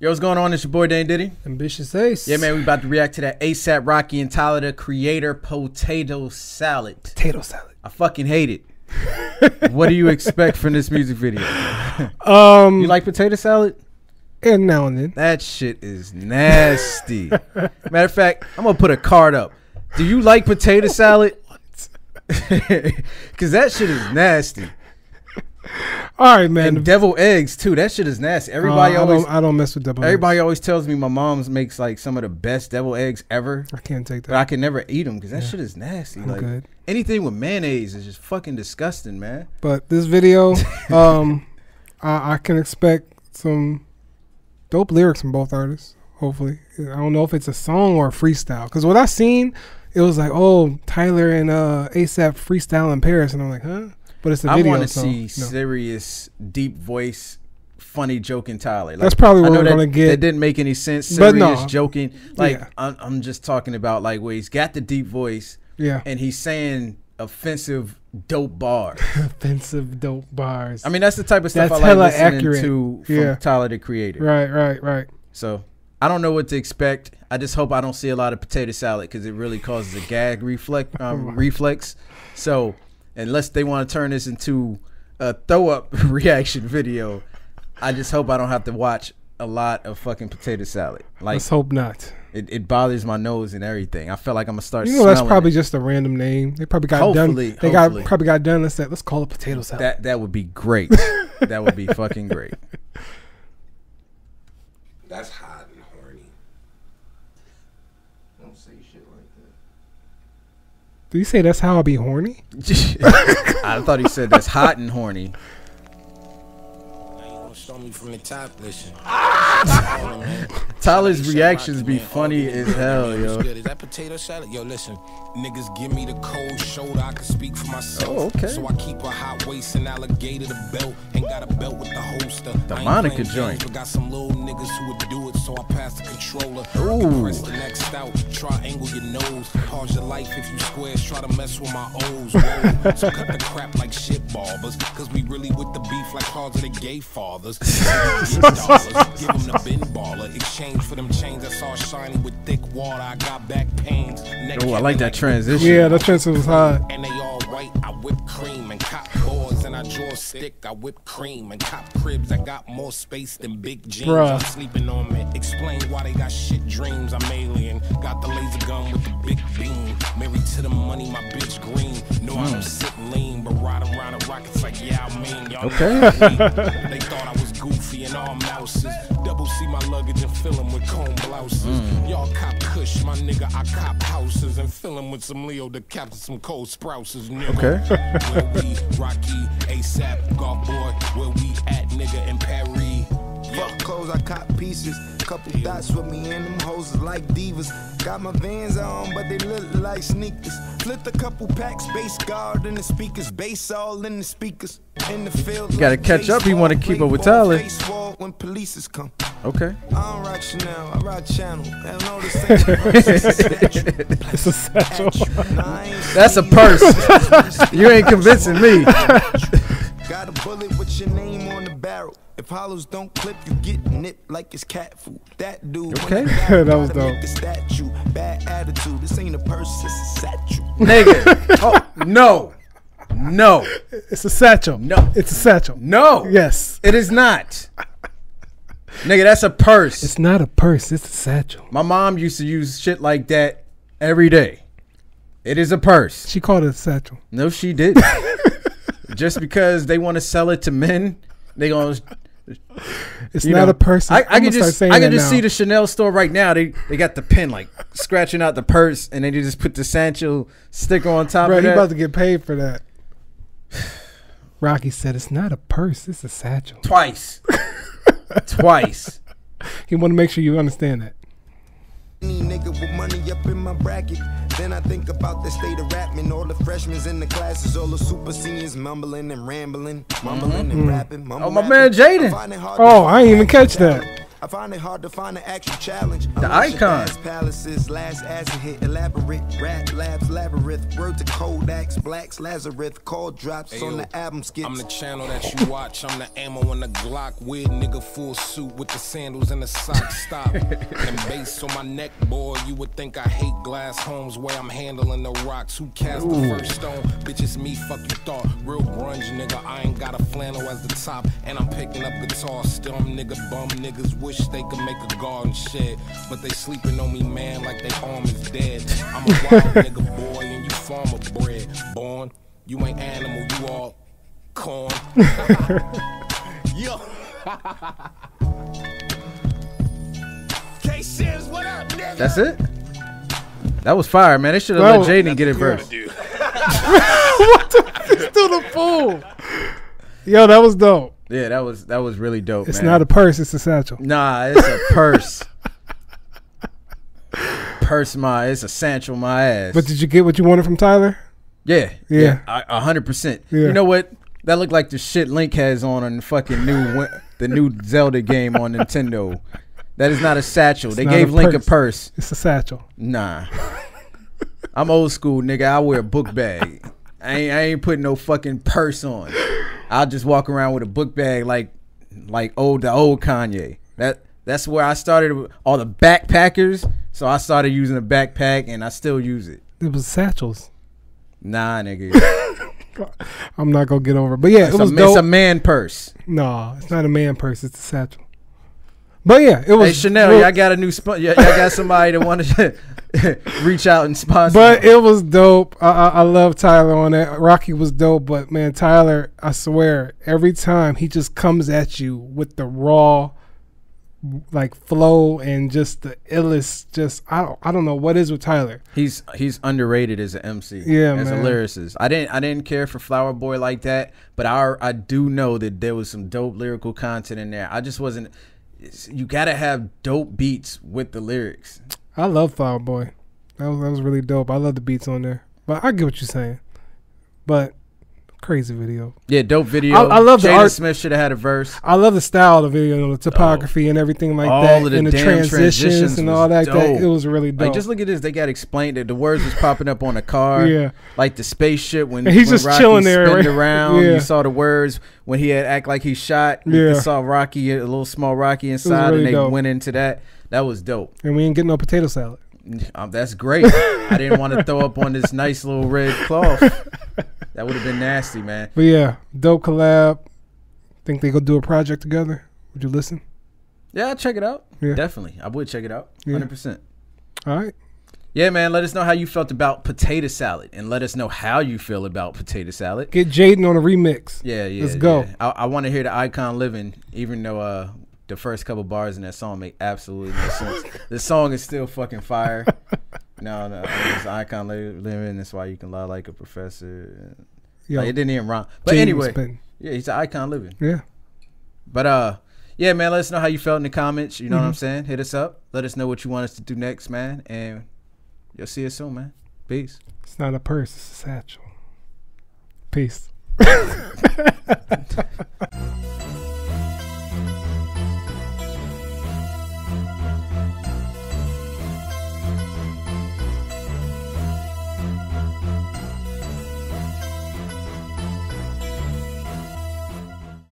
Yo, what's going on? It's your boy Dane Diddy. Ambitious Ace. Yeah, man, we about to react to that ASAP Rocky and Tyler the Creator potato salad. Potato salad. I fucking hate it. what do you expect from this music video? Um, You like potato salad? and now and then. That shit is nasty. Matter of fact, I'm gonna put a card up. Do you like potato salad? Cause that shit is nasty. All right, man. And deviled eggs too. That shit is nasty. Uh, Everybody I always don't, I don't mess with double. everybody always tells me my mom's makes like some of the best devil eggs ever. I can't take that. But I can never eat them because that Yeah. shit is nasty. I'm like good. anything with mayonnaise is just fucking disgusting, man. But this video, um, I, I can expect some dope lyrics from both artists. Hopefully, I don't know if it's a song or a freestyle. Because what I seen, it was like, oh, Tyler and uh, ASAP freestyle in Paris, and I'm like, huh? But it's a I video. want to so, see no. serious, deep voice, funny joking Tyler. Like, That's probably I what know we're that, gonna get. That didn't make any sense. But Serious no. joking. Like Yeah. I'm, I'm just talking about like where he's got the deep voice Yeah, and he's saying offensive, dope bars. offensive dope bars. I mean, that's the type of stuff That's I like listening accurate. to from Yeah. Tyler the Creator. right, right, right. So I don't know what to expect. I just hope I don't see a lot of potato salad because it really causes a gag reflex. Um, reflex. So unless they want to turn this into a throw up reaction video, I just hope I don't have to watch a lot of fucking potato salad. Like Let's hope not. it, it bothers my nose and everything. I feel like I'm gonna start. You know, that's probably it. just a random name. They probably got Hopefully, done. They hopefully. got probably got done and said, "Let's call it potato salad." that. That would be great. that would be fucking great. That's hot and horny. Don't say shit like that. Do you say that's how I be horny? I thought he said that's hot and horny. Now you gonna show me from the top, listen. Tyler's reactions be funny as hell, yo. Is that potato salad? Yo, listen. Niggas give me the cold shoulder, I can speak for myself. Oh, okay. So I keep a hot waist and alligator the belt. Ain't got a belt with the holster. The Monica joint. But got some little niggas who would do it, so I pass the controller. Ooh. Press the next out, triangle your nose. Pause your life if you squares, try to mess with my O's. So cut the crap like shit barbers. Cause we really with the beef like cause of the gay fathers. Give them the bin baller. Exchange for them chains that's all shiny with thick water. I got back pains. Oh, I like that transition. Yeah, that transition was hot. and they all white. I whip cream and cop boards and I draw a stick. I whip cream and cop cribs. I got more space than big jeans. Bruh. I'm sleeping on me. Explain why they got shit dreams. I'm alien. Got the laser gun with the big beam. Married to the money, my bitch green. No, I don't hmm. sit lean, but riding around the rockets like yeah, I mean y'all. Okay. they thought I was and all mouses. Double C my luggage and fill 'em with comb blouses. Y'all cop kush, my nigga. I cop houses and fill 'em with some Leo the and some cold sprouses. Nigga. Okay. Where we Rocky, ASAP, golf boy. Where we at, nigga, in Paris. Fuck clothes, I cop pieces. Couple dots with me and them hoes is like divas. Got my vans on, but they look like sneakers. Flipped a couple packs, bass guard in the speakers, bass all in the speakers. In the field, You gotta like catch up, you wanna keep up with play Tyler. face When police come, Okay. I don't rock Chanel, I rock Channel. Hell no, this ain't a purse, it's a statue. It's a satchel. Nah, I ain't That's a purse. You ain't convincing me. Got a bullet with your name on the barrel. If hollows don't clip, you get nipped like it's cat food. That dude, Okay. when he got That was dope. The statue, bad attitude. This ain't a purse, it's a statue. Nigga. Oh, no. No. It's a satchel. No. It's a satchel. No. Yes. It is not. Nigga, that's a purse. It's not a purse. It's a satchel. My mom used to use shit like that every day. It is a purse. She called it a satchel. No, she didn't. Just because they want to sell it to men, they gonna. It's not know, a purse. I, I can just, I can just now. see the Chanel store right now. They they got the pen like scratching out the purse, and then they just put the Sancho sticker on top Bro, of he that. about to get paid for that. Rocky said it's not a purse. It's a satchel. Twice, twice. He want to make sure you understand that. Any nigga with money up in my bracket. Then I think about the state of rapping. All the freshmen in the classes, all the super seniors mumbling and rambling, mumbling and mm-hmm. rapping. Oh, my man Jaden. Oh, I ain't even catch that. I find it hard to find an actual challenge. The icon. Palaces, last acid hit, elaborate rap labs, labyrinth. Word to Kodaks, blacks, Lazarus. Call drops Hey, on the album skits. I'm the channel that you watch. I'm the ammo in the Glock. Weird nigga, full suit with the sandals and the socks. Stop. and bass on my neck, boy. You would think I hate glass homes where I'm handling the rocks. Who cast the first stone? Bitch, it's me. Fuck you thought. Real grunge, nigga. I ain't got a flannel as the top, and I'm picking up guitar. Still, I'm nigga bum. Niggas wish they could make a garden shed, but they sleeping on me, man, like they arm is dead. I'm a wild nigga boy, and you farmer bred. Born, you ain't animal, you all corn. Yo. K Sims, what up, nigga? That's it. That was fire, man. They should have That let Jaden get it first. verse. Still the fool. Yo, that was dope. Yeah, that was that was really dope. It's man. not a purse, it's a satchel. Nah, it's a purse. purse my it's a satchel my ass. But did you get what you wanted from Tyler? yeah, Yeah. a hundred percent. You know what? That looked like the shit Link has on on the fucking new the new Zelda game on Nintendo. That is not a satchel. they gave a Link a purse. purse. It's a satchel. Nah. I'm old school, nigga. I wear a book bag. I ain't, I ain't putting no fucking purse on. I'll just walk around with a book bag like like old the old Kanye. That that's where I started all the backpackers. So I started using a backpack and I still use it. It was satchels. Nah, nigga. I'm not gonna get over it. But yeah, It's, it was a, dope. it's a man purse. no, it's not a man purse, it's a satchel. But yeah, it was Hey Chanel, real- y'all got a new spot. Y'all got somebody that want to reach out and sponsor. But it was dope. I, I, I love Tyler on that. Rocky was dope, but man, Tyler, I swear, every time he just comes at you with the raw, like flow and just the illest. Just I don't, I don't know what is with Tyler. He's he's underrated as an MC. Yeah, as man. a lyricist. I didn't I didn't care for Flower Boy like that, but I I do know that there was some dope lyrical content in there. I just wasn't. You gotta have dope beats with the lyrics. I love Flower Boy. That was that was really dope. I love the beats on there. But I get what you're saying. But crazy video. Yeah, dope video. I- I love the art- Smith should have had a verse. I love the style of the video, the typography and everything like Oh. All that, of the and the damn transitions, transitions and all that. that it was really dope. Like just look at this. They got explained that the words was popping up on the car. Yeah. Like the spaceship when And he's when just Rocky chilling there, right? around. Yeah. You saw the words when he had act like he shot. You Yeah. saw Rocky a little small Rocky inside, really and they dope. went into that. That was dope. and we ain't getting no potato salad. Um, that's great. I didn't want to throw up on this nice little red cloth. That would have been nasty, man. But yeah, dope collab. Think they go do a project together? Would you listen? Yeah, I'll check it out. Yeah. Definitely. I would check it out. Yeah. 100%. All right. Yeah, man. Let us know how you felt about potato salad and let us know how you feel about potato salad. Get Jaden on a remix. Yeah, yeah. Let's go. yeah. I, I want to hear the icon living, even though uh, the first couple bars in that song make absolutely no sense. the song is still fucking fire. No, no, it's icon li- living. That's why you can lie like a professor. Yeah, Like, it didn't even rhyme. But Jaden was anyway, spitting. yeah, he's an icon living. Yeah. But uh, yeah, man. Let us know how you felt in the comments. You know what I'm Mm-hmm. saying? Hit us up. Let us know what you want us to do next, man. And you'll see us soon, man. Peace. It's not a purse, it's a satchel. Peace.